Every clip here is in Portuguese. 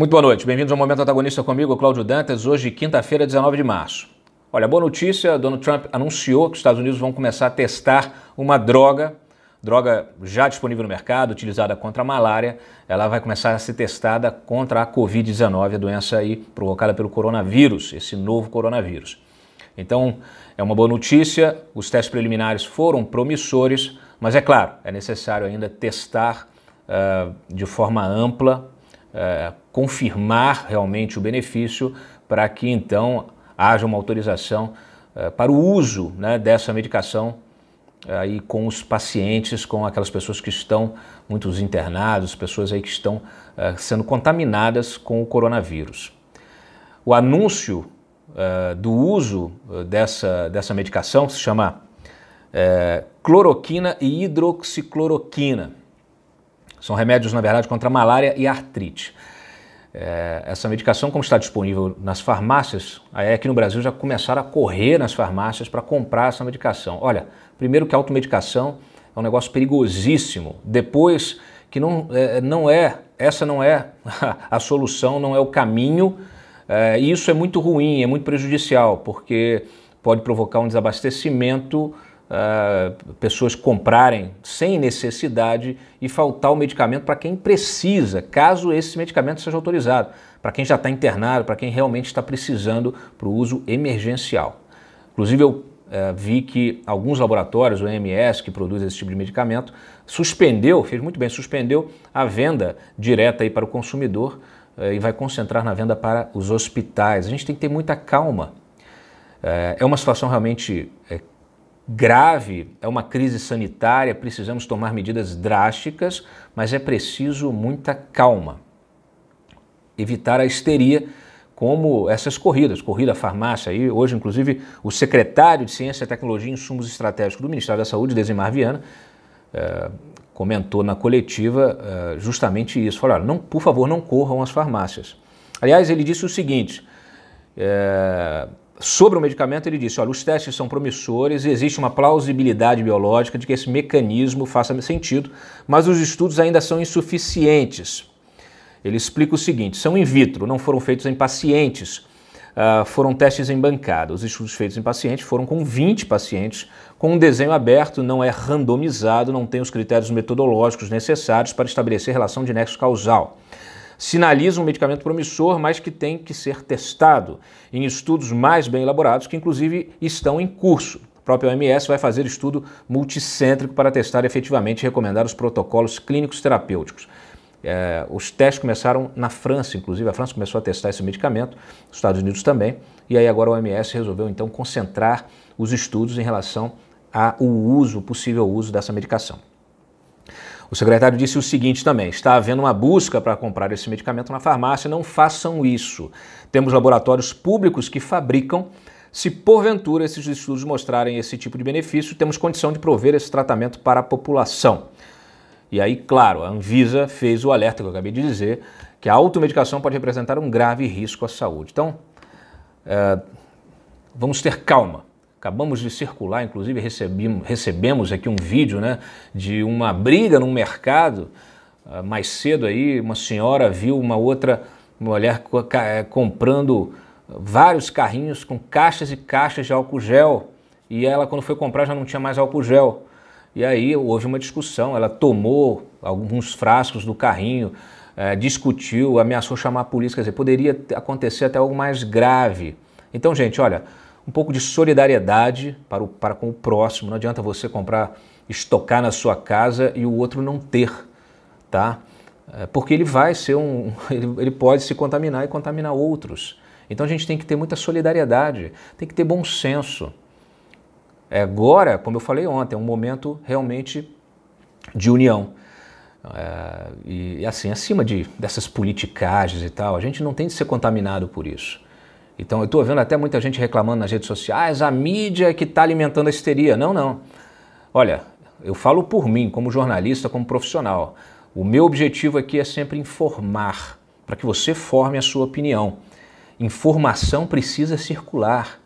Muito boa noite, bem-vindos ao Momento Antagonista comigo, Cláudio Dantas, hoje, quinta-feira, 19 de março. Olha, boa notícia, Donald Trump anunciou que os Estados Unidos vão começar a testar uma droga, droga já disponível no mercado, utilizada contra a malária, ela vai começar a ser testada contra a Covid-19, a doença aí provocada pelo coronavírus, esse novo coronavírus. Então, é uma boa notícia, os testes preliminares foram promissores, mas é claro, é necessário ainda testar uh, de forma ampla é, confirmar realmente o benefício para que então haja uma autorização é, para o uso né, dessa medicação é, aí com os pacientes, com aquelas pessoas que estão, muitos internados, pessoas aí que estão é, sendo contaminadas com o coronavírus. O anúncio é, do uso dessa, dessa medicação se chama cloroquina e hidroxicloroquina. São remédios, na verdade, contra malária e artrite. É, essa medicação, como está disponível nas farmácias, aí aqui no Brasil já começaram a correr nas farmácias para comprar essa medicação. Olha, primeiro que a automedicação é um negócio perigosíssimo. Depois que não é, não é essa não é a solução, não é o caminho. É, e isso é muito ruim, é muito prejudicial, porque pode provocar um desabastecimento uh, pessoas comprarem sem necessidade e faltar o medicamento para quem precisa, caso esse medicamento seja autorizado, para quem já está internado, para quem realmente está precisando para o uso emergencial. Inclusive, eu uh, vi que alguns laboratórios, o EMS, que produz esse tipo de medicamento, suspendeu, fez muito bem, suspendeu a venda direta aí para o consumidor uh, e vai concentrar na venda para os hospitais. A gente tem que ter muita calma. É uma situação realmente grave, é uma crise sanitária, precisamos tomar medidas drásticas, mas é preciso muita calma. Evitar a histeria, como essas corridas, corrida farmácia. Aí, hoje, inclusive, o secretário de Ciência, Tecnologia e Insumos Estratégicos do Ministério da Saúde, Desimar Viana, é, comentou na coletiva é, justamente isso. Falou, não, por favor, não corram às farmácias. Aliás, ele disse o seguinte: é, Sobre o medicamento, ele disse: olha, os testes são promissores e existe uma plausibilidade biológica de que esse mecanismo faça sentido, mas os estudos ainda são insuficientes. Ele explica o seguinte: são in vitro, não foram feitos em pacientes, uh, foram testes em bancada. Os estudos feitos em pacientes foram com 20 pacientes, com um desenho aberto, não é randomizado, não tem os critérios metodológicos necessários para estabelecer relação de nexo causal sinaliza um medicamento promissor, mas que tem que ser testado em estudos mais bem elaborados, que inclusive estão em curso. O próprio OMS vai fazer estudo multicêntrico para testar efetivamente e recomendar os protocolos clínicos terapêuticos. É, os testes começaram na França, inclusive a França começou a testar esse medicamento, os Estados Unidos também, e aí agora o OMS resolveu então concentrar os estudos em relação ao uso, possível uso dessa medicação. O secretário disse o seguinte também: está havendo uma busca para comprar esse medicamento na farmácia, não façam isso. Temos laboratórios públicos que fabricam. Se porventura esses estudos mostrarem esse tipo de benefício, temos condição de prover esse tratamento para a população. E aí, claro, a Anvisa fez o alerta que eu acabei de dizer, que a automedicação pode representar um grave risco à saúde. Então, é, vamos ter calma. Acabamos de circular, inclusive recebemos, recebemos aqui um vídeo né, de uma briga no mercado. Uh, mais cedo aí, uma senhora viu uma outra mulher eh, comprando vários carrinhos com caixas e caixas de álcool gel. E ela, quando foi comprar, já não tinha mais álcool gel. E aí houve uma discussão. Ela tomou alguns frascos do carrinho, eh, discutiu, ameaçou chamar a polícia. Quer dizer, poderia acontecer até algo mais grave. Então, gente, olha, um pouco de solidariedade para, o, para com o próximo. Não adianta você comprar, estocar na sua casa e o outro não ter, tá? É, porque ele vai ser um. Ele, ele pode se contaminar e contaminar outros. Então a gente tem que ter muita solidariedade, tem que ter bom senso. É agora, como eu falei ontem, é um momento realmente de união. É, e assim, acima de, dessas politicagens e tal, a gente não tem de ser contaminado por isso. Então eu estou vendo até muita gente reclamando nas redes sociais, a mídia é que está alimentando a histeria. Não, não. Olha, eu falo por mim, como jornalista, como profissional. O meu objetivo aqui é sempre informar, para que você forme a sua opinião. Informação precisa circular.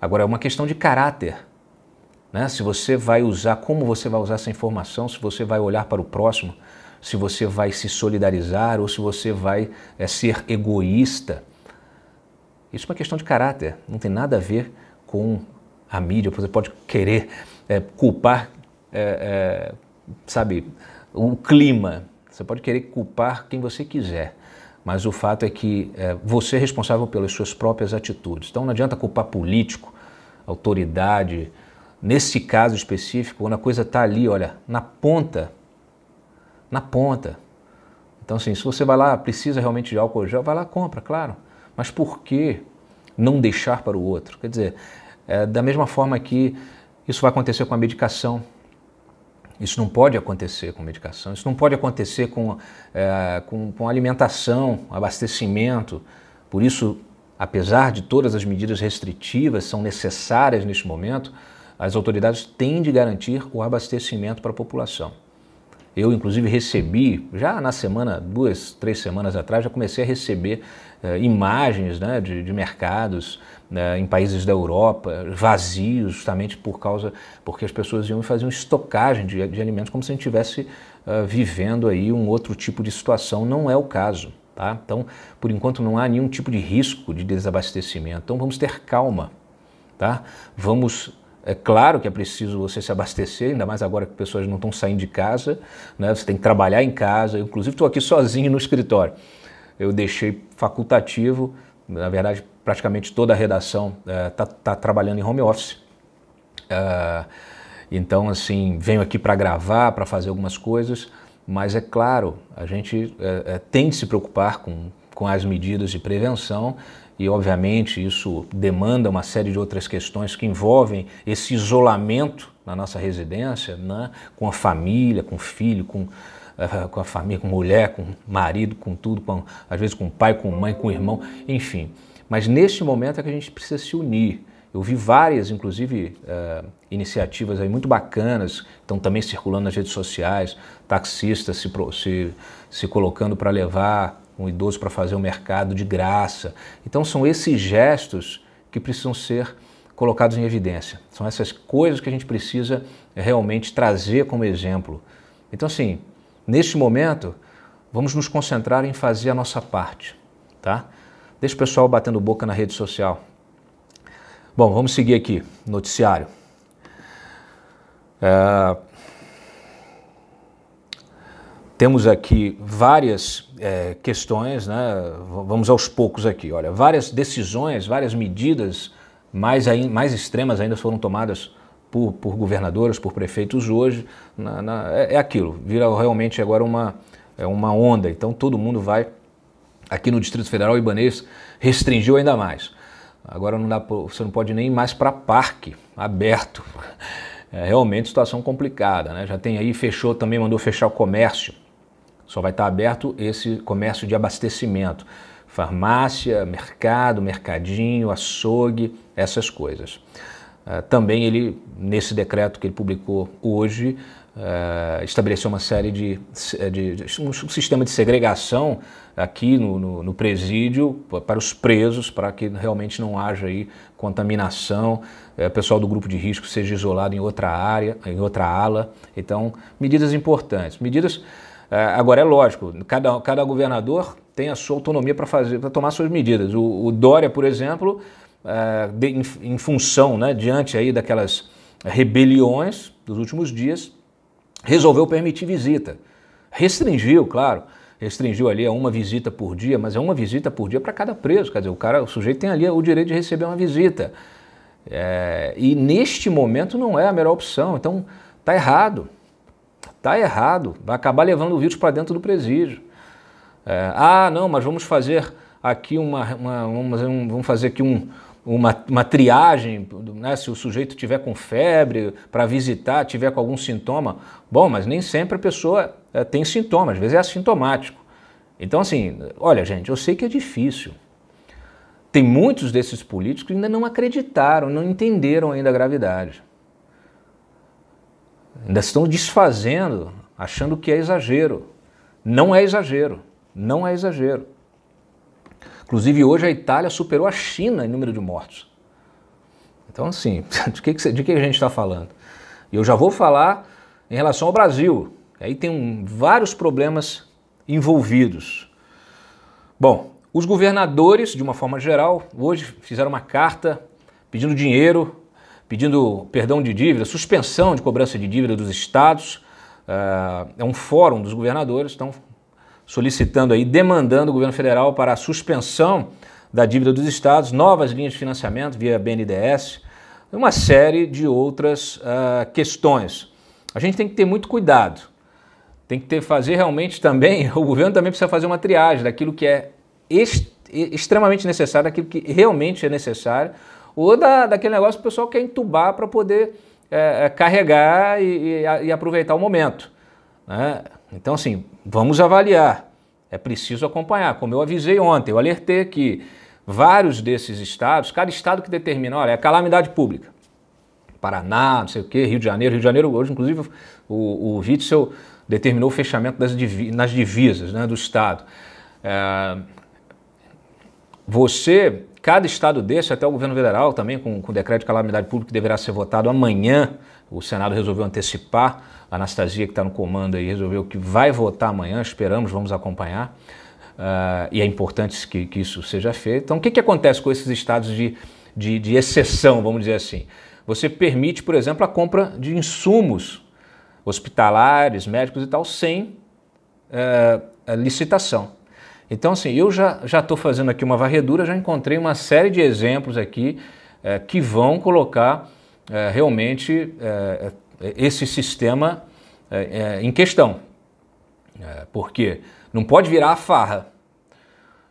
Agora é uma questão de caráter. Né? Se você vai usar, como você vai usar essa informação, se você vai olhar para o próximo, se você vai se solidarizar ou se você vai é, ser egoísta. Isso é uma questão de caráter, não tem nada a ver com a mídia. Você pode querer é, culpar, é, sabe, o clima. Você pode querer culpar quem você quiser mas o fato é que é, você é responsável pelas suas próprias atitudes. Então não adianta culpar político, autoridade. Nesse caso específico, quando a coisa está ali, olha, na ponta, na ponta. Então, assim, se você vai lá, precisa realmente de álcool gel, vai lá, compra, claro. Mas por que não deixar para o outro? Quer dizer, é, da mesma forma que isso vai acontecer com a medicação. Isso não pode acontecer com medicação, isso não pode acontecer com, é, com, com alimentação, abastecimento. Por isso, apesar de todas as medidas restritivas são necessárias neste momento, as autoridades têm de garantir o abastecimento para a população. Eu, inclusive, recebi, já na semana, duas, três semanas atrás, já comecei a receber uh, imagens né, de, de mercados uh, em países da Europa vazios, justamente por causa, porque as pessoas iam fazer uma estocagem de, de alimentos como se a gente estivesse uh, vivendo aí um outro tipo de situação. Não é o caso. Tá? Então, por enquanto, não há nenhum tipo de risco de desabastecimento. Então, vamos ter calma. Tá? Vamos é claro que é preciso você se abastecer, ainda mais agora que pessoas não estão saindo de casa, né? você tem que trabalhar em casa. Eu, inclusive, estou aqui sozinho no escritório. Eu deixei facultativo, na verdade, praticamente toda a redação está é, tá trabalhando em home office. É, então, assim, venho aqui para gravar, para fazer algumas coisas, mas é claro, a gente é, tem de se preocupar com, com as medidas de prevenção e obviamente isso demanda uma série de outras questões que envolvem esse isolamento na nossa residência, né? com a família, com o filho, com, uh, com a família, com mulher, com marido, com tudo, com, às vezes com pai, com mãe, com irmão, enfim. Mas neste momento é que a gente precisa se unir. Eu vi várias, inclusive, uh, iniciativas aí muito bacanas, estão também circulando nas redes sociais, taxistas se, se, se colocando para levar um idoso para fazer o um mercado de graça. Então são esses gestos que precisam ser colocados em evidência. São essas coisas que a gente precisa realmente trazer como exemplo. Então assim, neste momento, vamos nos concentrar em fazer a nossa parte, tá? Deixa o pessoal batendo boca na rede social. Bom, vamos seguir aqui, noticiário. É, temos aqui várias é, questões, né? vamos aos poucos aqui. Olha, várias decisões, várias medidas mais, mais extremas ainda foram tomadas por, por governadores, por prefeitos hoje. Na, na, é, é, aquilo, vira realmente agora uma, é uma onda. Então todo mundo vai, aqui no Distrito Federal, o Ibanês restringiu ainda mais. Agora não dá, você não pode nem ir mais para parque aberto. É realmente situação complicada, né? Já tem aí, fechou também, mandou fechar o comércio só vai estar aberto esse comércio de abastecimento. Farmácia, mercado, mercadinho, açougue, essas coisas. Uh, também ele, nesse decreto que ele publicou hoje, uh, estabeleceu uma série de, de, um sistema de segregação aqui no, no, no, presídio para os presos, para que realmente não haja aí contaminação, uh, pessoal do grupo de risco seja isolado em outra área, em outra ala. Então, medidas importantes, medidas é, agora é lógico, cada, cada governador tem a sua autonomia para fazer, para tomar suas medidas. O, o Dória, por exemplo, é, de, em, em, função, né, diante aí daquelas rebeliões dos últimos dias, resolveu permitir visita. Restringiu, claro, restringiu ali a uma visita por dia, mas é uma visita por dia para cada preso. Quer dizer, o cara, o sujeito tem ali o direito de receber uma visita. É, e neste momento não é a melhor opção. Então, tá errado. Está errado, vai acabar levando o vírus para dentro do presídio. É, ah, não, mas vamos fazer aqui uma, uma vamos, vamos fazer aqui um, uma, uma triagem, né, se o sujeito tiver com febre para visitar, tiver com algum sintoma. Bom, mas nem sempre a pessoa é, tem sintomas, às vezes é assintomático. Então, assim, olha, gente, eu sei que é difícil. Tem muitos desses políticos que ainda não acreditaram, não entenderam ainda a gravidade. Ainda estão desfazendo, achando que é exagero. Não é exagero. Não é exagero. Inclusive, hoje a Itália superou a China em número de mortos. Então, assim, de que, de que a gente está falando? E eu já vou falar em relação ao Brasil. Aí tem um, vários problemas envolvidos. Bom, os governadores, de uma forma geral, hoje fizeram uma carta pedindo dinheiro, pedindo perdão de dívida, suspensão de cobrança de dívida dos estados. Uh, é um fórum dos governadores, estão solicitando aí, demandando o governo federal para a suspensão da dívida dos estados, novas linhas de financiamento via BNDES, uma série de outras uh, questões. A gente tem que ter muito cuidado. Tem que ter, fazer realmente também, o governo também precisa fazer uma triagem daquilo que é extremamente necessário, daquilo que realmente é necessário, ou da, daquele negócio que o pessoal quer entubar para poder é, carregar e, e, e, aproveitar o momento. Né? Então, assim, vamos avaliar. É preciso acompanhar. Como eu avisei ontem, eu alertei que vários desses estados, cada estado que determina, olha, é calamidade pública. Paraná, não sei o quê, Rio de Janeiro. Rio de Janeiro, hoje, inclusive, o, o Witzel determinou o fechamento das nas divisas né, do estado. É, você, cada estado desse, até o governo federal também, com, com o decreto de calamidade pública que deverá ser votado amanhã, o Senado resolveu antecipar, a Anastasia que está no comando aí resolveu que vai votar amanhã, esperamos, vamos acompanhar. Uh, e é importante que, que, isso seja feito. Então, o que, que acontece com esses estados de, de, de exceção, vamos dizer assim? Você permite, por exemplo, a compra de insumos hospitalares, médicos e tal, sem uh, licitação. Então, assim, eu já estou fazendo aqui uma varredura, já encontrei uma série de exemplos aqui uh, que vão colocar uh, realmente esse sistema em questão. por quê? Não pode virar farra.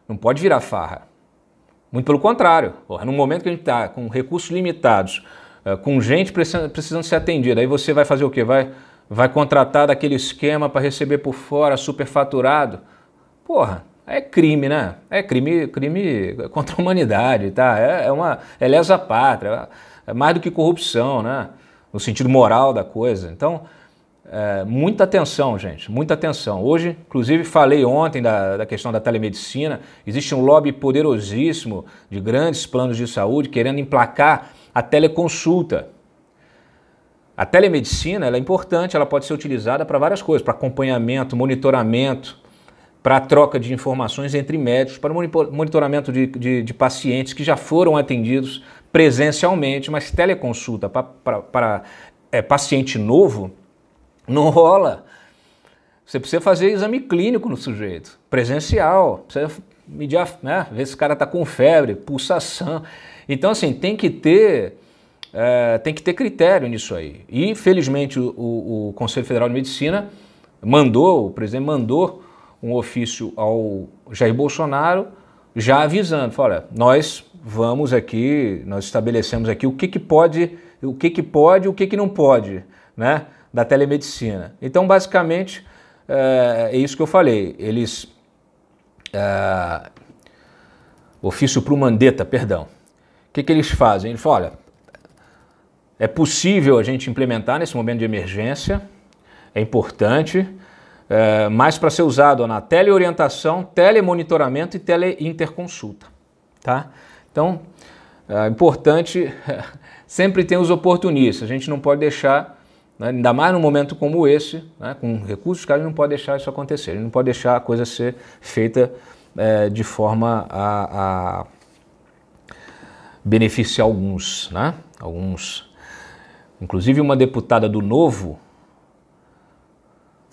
Não pode virar farra. Muito pelo contrário. Porra, no momento que a gente está com recursos limitados, com gente precisando, precisando ser atendida, aí você vai fazer o quê? Vai, vai contratar daquele esquema para receber por fora, superfaturado? Porra, é crime, né? É crime, crime contra a humanidade, tá? É, é uma é lesa pátria, é mais do que corrupção, né? No sentido moral da coisa. Então, é, muita atenção, gente, muita atenção. Hoje, inclusive, falei ontem da, da questão da telemedicina. Existe um lobby poderosíssimo de grandes planos de saúde querendo emplacar a teleconsulta. A telemedicina é importante, ela pode ser utilizada para várias coisas, para acompanhamento, monitoramento, para troca de informações entre médicos, para monitoramento de, de, de pacientes que já foram atendidos presencialmente, mas teleconsulta para é, paciente novo não rola. Você precisa fazer exame clínico no sujeito, presencial, precisa medir, né, ver se o cara está com febre, pulsação. Então, assim, tem que ter, é, tem que ter critério nisso aí. E, felizmente, o, o, Conselho Federal de Medicina mandou, o presidente mandou um ofício ao Jair Bolsonaro já avisando, olha, nós vamos aqui, nós estabelecemos aqui o que, que pode, o que, que pode o que, que não pode, né? da telemedicina. Então, basicamente, é, é isso que eu falei. Eles. É, ofício para o Mandetta, perdão. O que, que eles fazem? Eles falam: olha, é possível a gente implementar nesse momento de emergência, é importante, é, mas para ser usado na teleorientação, telemonitoramento e teleinterconsulta. Tá? Então, é importante, sempre tem os oportunistas, a gente não pode deixar né? Ainda mais num momento como esse, né? com recursos gente não pode deixar isso acontecer, a gente não pode deixar a coisa ser feita é, de forma a, a, beneficiar alguns, né? alguns. Inclusive uma deputada do Novo,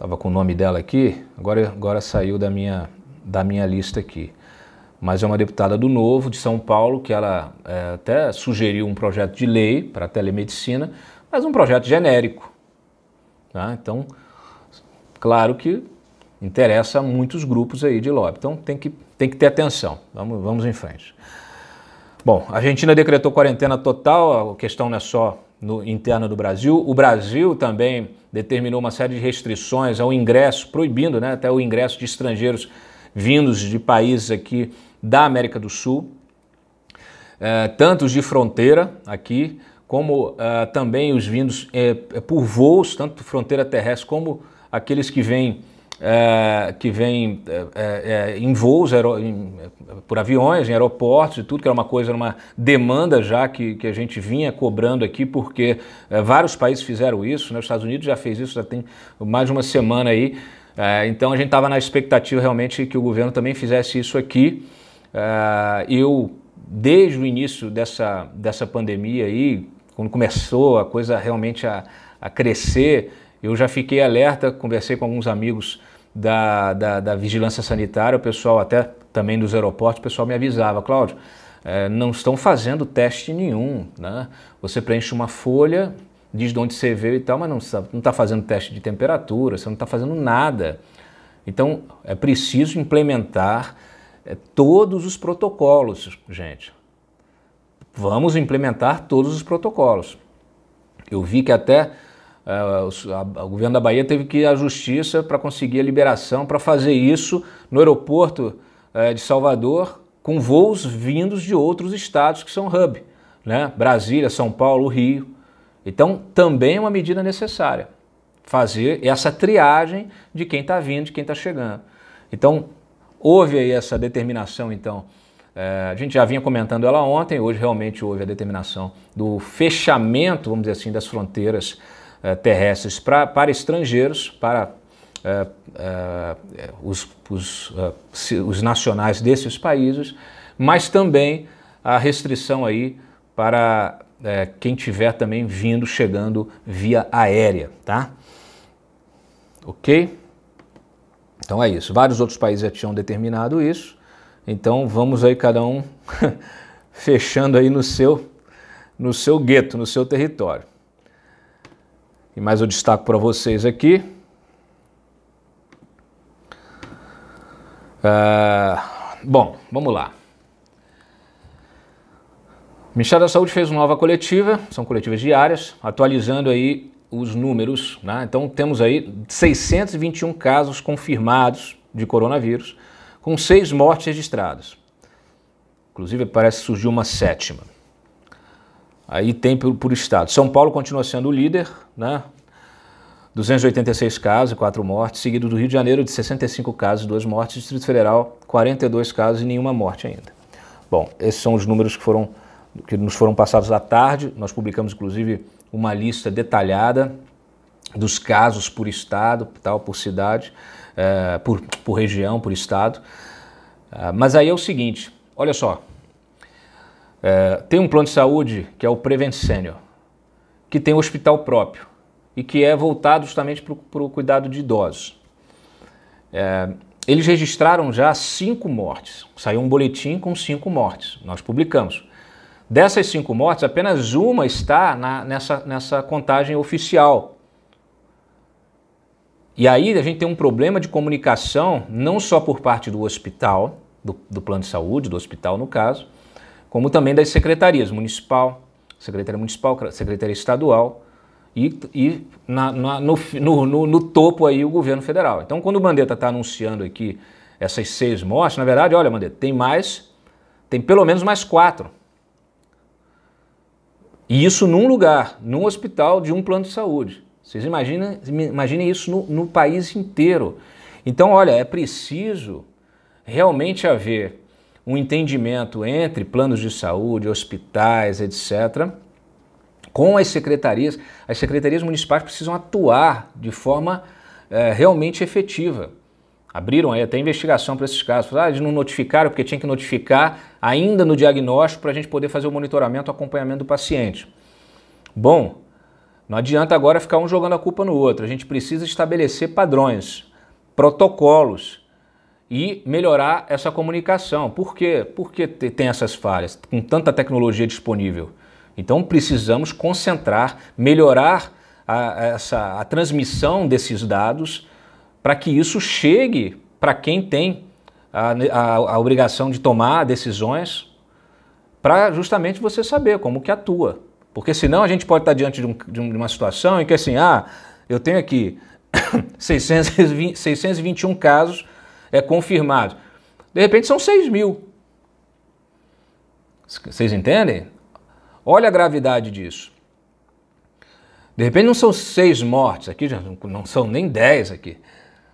estava com o nome dela aqui, agora, agora saiu da minha, da minha lista aqui. Mas é uma deputada do Novo, de São Paulo, que ela é, até sugeriu um projeto de lei para a telemedicina, mas um projeto genérico. Tá? Então, claro que interessa a muitos grupos aí de lobby. Então tem que, tem que ter atenção. Vamos, vamos em frente. Bom, a Argentina decretou quarentena total, a questão não é só no, interna do Brasil. O Brasil também determinou uma série de restrições ao ingresso, proibindo né, até o ingresso de estrangeiros vindos de países aqui da América do Sul, é, tanto os de fronteira aqui, como uh, também os vindos é, por voos, tanto fronteira terrestre como aqueles que vêm, uh, que vêm uh, em voos, em, por aviões, em aeroportos e tudo, que era uma coisa, uma demanda já que, que a gente vinha cobrando aqui, porque é, vários países fizeram isso, né? os Estados Unidos já fez isso, já tem mais de uma semana aí. É, então a gente estava na expectativa realmente que o governo também fizesse isso aqui. É, eu, desde o início dessa, dessa pandemia aí, quando começou a coisa realmente a, a crescer, eu já fiquei alerta, conversei com alguns amigos da, da, da, vigilância sanitária, o pessoal até também dos aeroportos, o pessoal me avisava, Cláudio, é, não estão fazendo teste nenhum, né? Você preenche uma folha, diz de onde você veio e tal, mas não está fazendo teste de temperatura, você não está fazendo nada. Então é preciso implementar é, todos os protocolos, gente. Vamos implementar todos os protocolos. Eu vi que até o governo da Bahia teve que ir à justiça para conseguir a liberação para fazer isso no aeroporto uh, de Salvador com voos vindos de outros estados que são hub, né? Brasília, São Paulo, Rio. Então também é uma medida necessária fazer essa triagem de quem está vindo, de quem está chegando. Então houve aí essa determinação então é, a gente já vinha comentando ela ontem, hoje realmente houve a determinação do fechamento, vamos dizer assim, das fronteiras terrestres pra, para estrangeiros, para eh, eh, os, os, os nacionais desses países, mas também a restrição aí para quem tiver também vindo, chegando via aérea, tá? Ok? Então é isso. Vários outros países já tinham determinado isso. Então vamos aí cada um fechando aí no seu no seu gueto, no seu território. E mais eu destaco para vocês aqui. Uh, bom, vamos lá. O Ministério da Saúde fez uma nova coletiva, são coletivas diárias, atualizando aí os números. Né? Então temos aí 621 casos confirmados de coronavírus, com seis mortes registradas. Inclusive parece que surgiu uma sétima. Aí tem por, por estado. São Paulo continua sendo o líder, né? 286 casos e 4 mortes, seguido do Rio de Janeiro de 65 casos e 2 mortes, Distrito Federal 42 casos e nenhuma morte ainda. Bom, esses são os números que foram que nos foram passados à tarde. Nós publicamos inclusive uma lista detalhada dos casos por estado, tal, por cidade, é, por, por região, por estado. É, mas aí é o seguinte, olha só, é, tem um plano de saúde que é o Prevent Senior, que tem um hospital próprio e que é voltado justamente para o cuidado de idosos. É, eles registraram já cinco mortes. Saiu um boletim com cinco mortes. Nós publicamos. Dessas cinco mortes, apenas uma está na, nessa, nessa contagem oficial. E aí a gente tem um problema de comunicação, não só por parte do hospital, do, do plano de saúde, do hospital no caso, como também das secretarias municipal, secretaria municipal, secretaria estadual e, e na, na, no, no, no, topo aí o governo federal. Então, quando o Mandetta está anunciando aqui essas seis mortes, na verdade, olha, Mandetta, tem mais, tem pelo menos mais quatro. E isso num lugar, num hospital de um plano de saúde. Vocês imaginam, imaginem isso no, no país inteiro. Então, olha, é preciso realmente haver um entendimento entre planos de saúde, hospitais, etc., com as secretarias. As secretarias municipais precisam atuar de forma é, realmente efetiva. Abriram aí até investigação para esses casos. Ah, eles não notificaram porque tinha que notificar ainda no diagnóstico para a gente poder fazer o monitoramento, o acompanhamento do paciente. Bom, não adianta agora ficar um jogando a culpa no outro. A gente precisa estabelecer padrões, protocolos e melhorar essa comunicação. Por quê? Porque tem essas falhas, com tanta tecnologia disponível. Então precisamos concentrar, melhorar a, essa, a transmissão desses dados para que isso chegue para quem tem a, a, a, obrigação de tomar decisões, para justamente você saber como que atua. Porque senão a gente pode estar diante de, um, de uma situação em que assim, ah, eu tenho aqui 620, 621 casos é confirmado. De repente são 6 mil. Vocês entendem? Olha a gravidade disso. De repente não são seis mortes aqui, não são nem 10 aqui.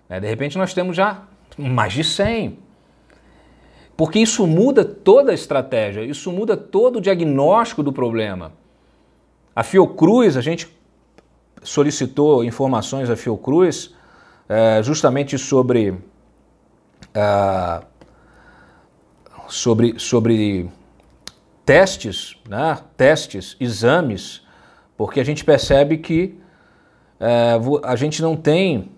Né? De repente nós temos já mais de 100. Porque isso muda toda a estratégia, isso muda todo o diagnóstico do problema. A Fiocruz, a gente solicitou informações à Fiocruz é, justamente sobre, sobre, sobre testes, né? testes, exames, porque a gente percebe que é, a gente não tem.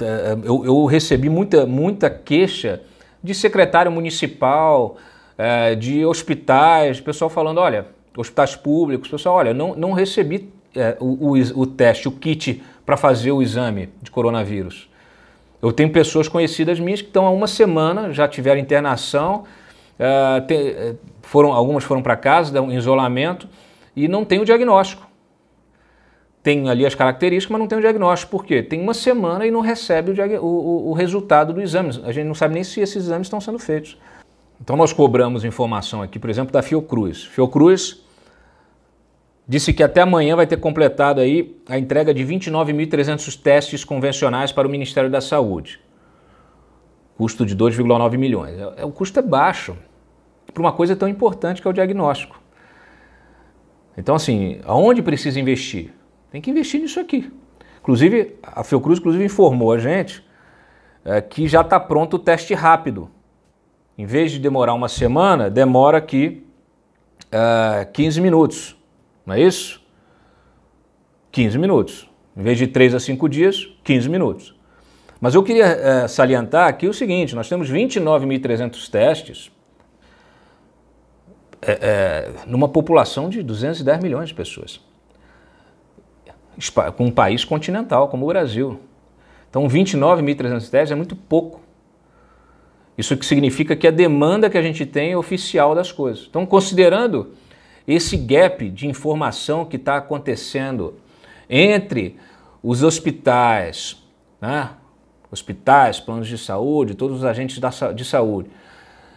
É, eu, eu, recebi muita, muita queixa de secretário municipal, é, de hospitais, pessoal falando: olha, hospitais públicos, pessoal, olha, não, não recebi o, o, o teste, o kit para fazer o exame de coronavírus. Eu tenho pessoas conhecidas minhas que estão há uma semana, já tiveram internação, te, é, foram, algumas foram para casa, em isolamento, e não tem o diagnóstico. Tem ali as características, mas não tem o diagnóstico. Por quê? Tem uma semana e não recebe o, o, o resultado do exame. A gente não sabe nem se esses exames estão sendo feitos. Então nós cobramos informação aqui, por exemplo, da Fiocruz. Fiocruz disse que até amanhã vai ter completado aí a entrega de 29.300 testes convencionais para o Ministério da Saúde. Custo de 2,9 milhões. É, é, o custo é baixo para uma coisa tão importante que é o diagnóstico. Então, assim, aonde precisa investir? Tem que investir nisso aqui. Inclusive, a Fiocruz inclusive, informou a gente é, que já está pronto o teste rápido. Em vez de demorar uma semana, demora aqui é, 15 minutos. Não é isso? 15 minutos. Em vez de 3 a 5 dias, 15 minutos. Mas eu queria é, salientar aqui o seguinte: nós temos 29.300 testes é, é, numa população de 210 milhões de pessoas, com um país continental como o Brasil. Então, 29.300 testes é muito pouco. Isso que significa que a demanda que a gente tem é oficial das coisas. Então, considerando esse gap de informação que está acontecendo entre os hospitais, né? hospitais, planos de saúde, todos os agentes de saúde,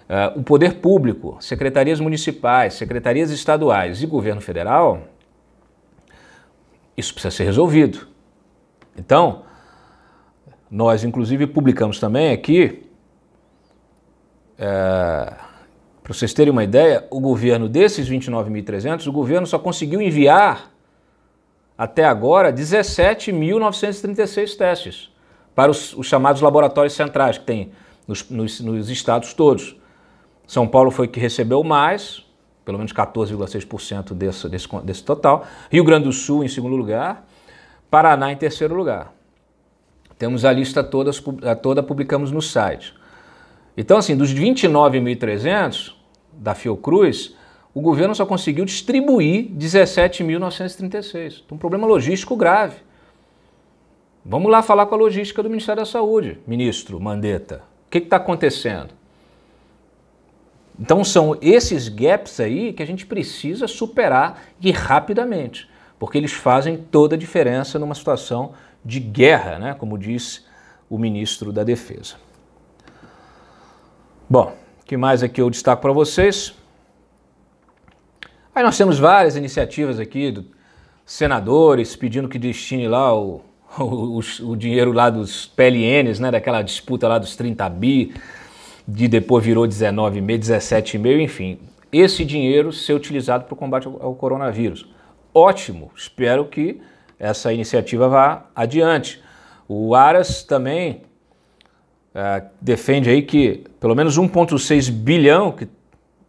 uh, o poder público, secretarias municipais, secretarias estaduais e governo federal, isso precisa ser resolvido. Então, nós inclusive publicamos também aqui uh, para vocês terem uma ideia, o governo desses 29.300, o governo só conseguiu enviar até agora 17.936 testes para os, os, chamados laboratórios centrais que tem nos, nos, nos, estados todos. São Paulo foi que recebeu mais, pelo menos 14,6% desse, desse, desse total. Rio Grande do Sul em segundo lugar, Paraná em terceiro lugar. Temos a lista toda, toda publicamos no site. Então, assim, dos 29.300 da Fiocruz, o governo só conseguiu distribuir 17.936. Então, um problema logístico grave. Vamos lá falar com a logística do Ministério da Saúde, ministro Mandetta. O que está acontecendo? Então, são esses gaps aí que a gente precisa superar e rapidamente, porque eles fazem toda a diferença numa situação de guerra, né? como disse o ministro da Defesa. Bom, que mais aqui eu destaco para vocês? Aí nós temos várias iniciativas aqui, do, senadores pedindo que destine lá o, o, o, dinheiro lá dos PLNs, né, daquela disputa lá dos 30 bi, de depois virou 19,5, 17,5, enfim. Esse dinheiro ser utilizado para o combate ao, ao coronavírus. Ótimo, espero que essa iniciativa vá adiante. O Aras também uh, defende aí que pelo menos 1,6 bilhão que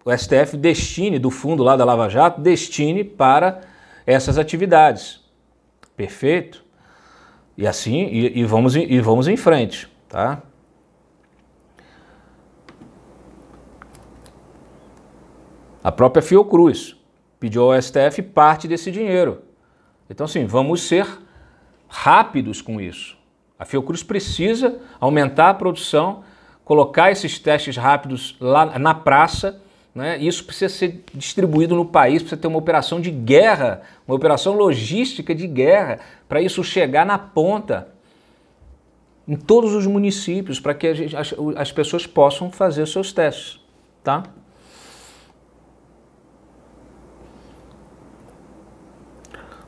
o STF destine do fundo lá da Lava Jato, destine para essas atividades. Perfeito? E assim, e, e vamos, e vamos em frente, tá? A própria Fiocruz pediu ao STF parte desse dinheiro. Então, assim, vamos ser rápidos com isso. A Fiocruz precisa aumentar a produção, colocar esses testes rápidos lá na praça. Né? Isso precisa ser distribuído no país, precisa ter uma operação de guerra, uma operação logística de guerra, para isso chegar na ponta, em todos os municípios, para que gente, as, as pessoas possam fazer seus testes. Tá?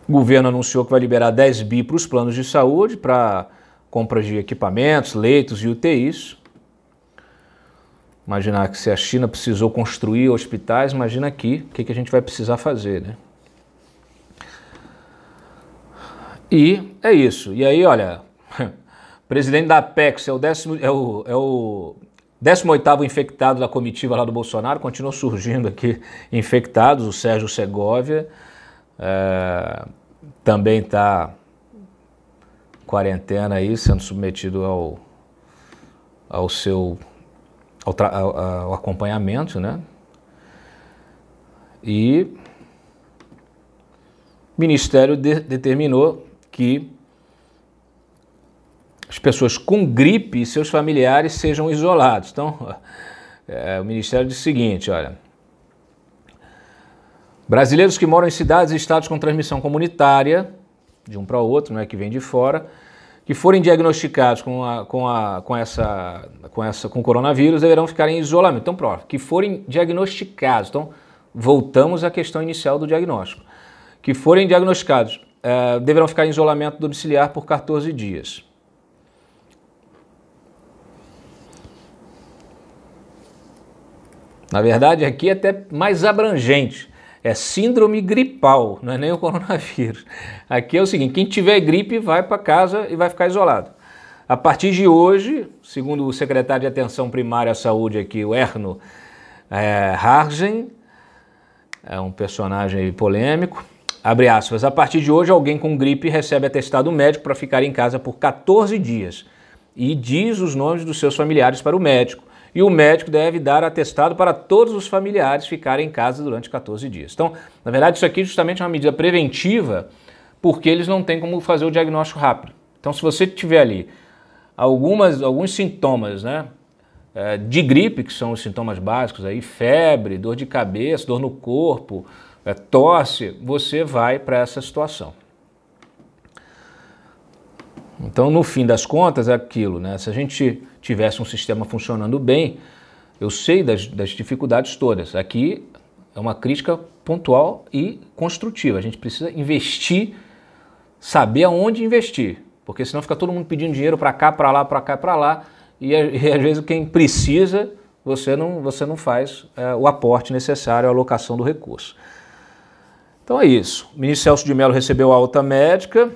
O governo anunciou que vai liberar 10 bi para os planos de saúde, para compras de equipamentos, leitos e UTIs. Imaginar que se a China precisou construir hospitais, imagina aqui o que, que a gente vai precisar fazer, né? E é isso. E aí, olha, presidente da Apex é o, décimo, é o, é o 18º infectado da comitiva lá do Bolsonaro, continua surgindo aqui infectados, o Sérgio Segovia é, também está quarentena aí, sendo submetido ao, ao seu ao, ao, acompanhamento, né? E o Ministério de, determinou que as pessoas com gripe e seus familiares sejam isolados. Então, é, o Ministério diz o seguinte: olha. Brasileiros que moram em cidades e estados com transmissão comunitária, de um para outro, não é que vem de fora, que forem diagnosticados com, a, com, a, com, essa, com, essa, com coronavírus deverão ficar em isolamento. Então, pronto, que forem diagnosticados. Então, voltamos à questão inicial do diagnóstico. Que forem diagnosticados é, deverão ficar em isolamento domiciliar por 14 dias. Na verdade, aqui é até mais abrangente. É síndrome gripal, não é nem o coronavírus. Aqui é o seguinte: quem tiver gripe vai para casa e vai ficar isolado. A partir de hoje, segundo o secretário de Atenção Primária à Saúde aqui, o Erno é, Hargen, é um personagem polêmico, abre aspas, a partir de hoje alguém com gripe recebe atestado médico para ficar em casa por 14 dias e diz os nomes dos seus familiares para o médico e o médico deve dar atestado para todos os familiares ficarem em casa durante 14 dias. Então, na verdade, isso aqui é justamente uma medida preventiva, porque eles não têm como fazer o diagnóstico rápido. Então, se você tiver ali algumas, alguns sintomas, né, é, de gripe, que são os sintomas básicos aí, febre, dor de cabeça, dor no corpo, é, tosse, você vai para essa situação. Então, no fim das contas, é aquilo, né? Se a gente tivesse um sistema funcionando bem, eu sei das, das dificuldades todas. Aqui é uma crítica pontual e construtiva. A gente precisa investir, saber aonde investir, porque senão fica todo mundo pedindo dinheiro para cá, para lá, para cá, para lá, e, e, às vezes quem precisa você não, você não faz é, o aporte necessário à alocação do recurso. Então é isso. O ministro Celso de Mello recebeu a alta médica,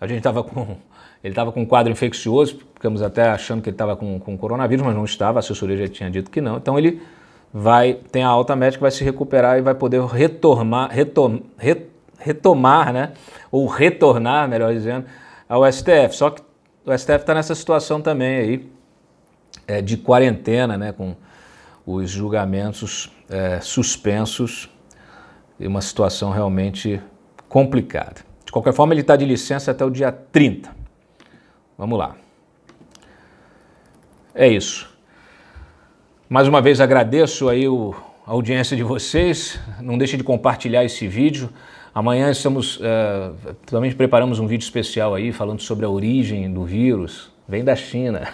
a gente estava com ele estava com um quadro infeccioso, ficamos até achando que ele estava com, com coronavírus, mas não estava, a assessoria já tinha dito que não. Então ele vai, tem a alta médica, vai se recuperar e vai poder retomar, retom, retomar, né? Ou retornar, melhor dizendo, ao STF. Só que o STF está nessa situação também aí, é, de quarentena, né? Com os julgamentos é, suspensos e uma situação realmente complicada. De qualquer forma, ele está de licença até o dia 30. Vamos lá. É isso. Mais uma vez agradeço aí o, a audiência de vocês. Não deixe de compartilhar esse vídeo. Amanhã estamos uh, também preparamos um vídeo especial aí falando sobre a origem do vírus. Vem da China.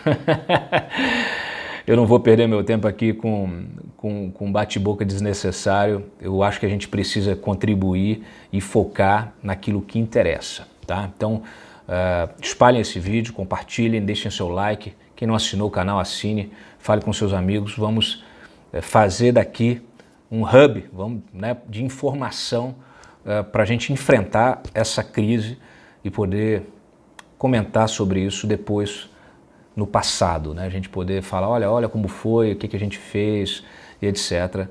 Eu não vou perder meu tempo aqui com, com, com bate-boca desnecessário. Eu acho que a gente precisa contribuir e focar naquilo que interessa, tá? Então, Uh, espalhem esse vídeo, compartilhem, deixem seu like. Quem não assinou o canal, assine, fale com seus amigos. Vamos uh, fazer daqui um hub vamos, né, de informação uh, para a gente enfrentar essa crise e poder comentar sobre isso depois no passado, né? A gente poder falar, olha, olha como foi, o que, que a gente fez e etc.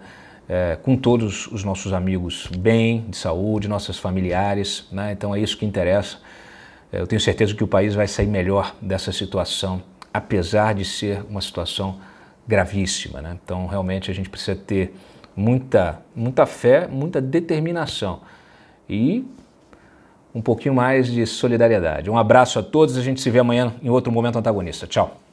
É, com todos os nossos amigos bem, de saúde, nossos familiares, né? Então é isso que interessa. Eu tenho certeza que o país vai sair melhor dessa situação, apesar de ser uma situação gravíssima. Né? Então, realmente, a gente precisa ter muita, muita fé, muita determinação e um pouquinho mais de solidariedade. Um abraço a todos, a gente se vê amanhã em outro momento antagonista. Tchau.